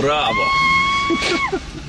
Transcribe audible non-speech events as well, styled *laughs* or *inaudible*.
braba. *laughs*